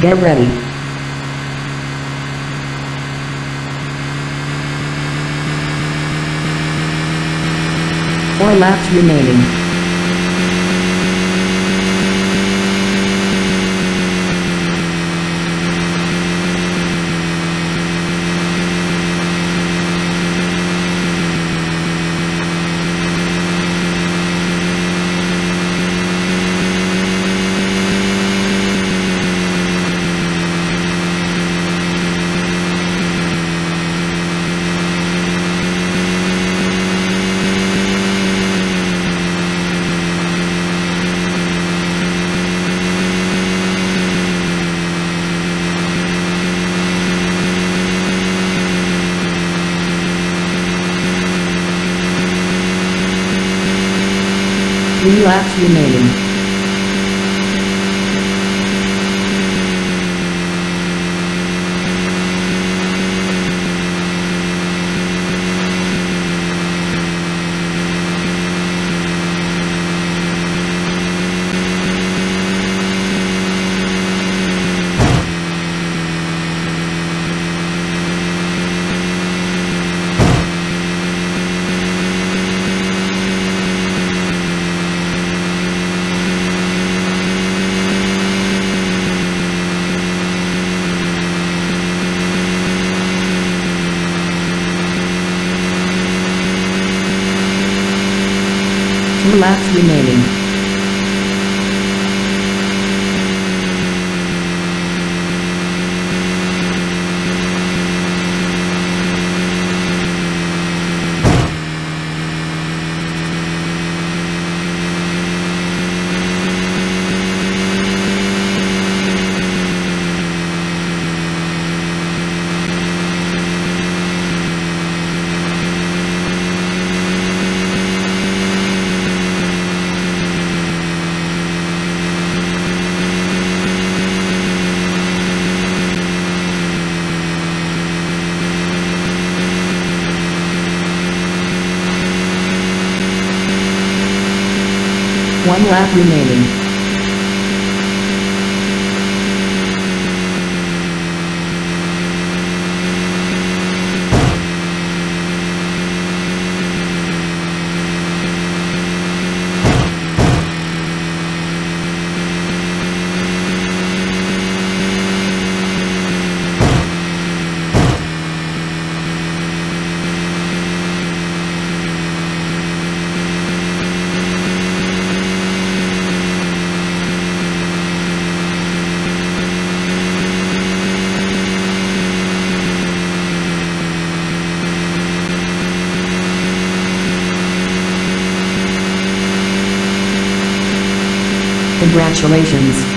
Get ready. Four laps remaining. Three laps remaining. Two laps remaining. One lap remaining. Congratulations.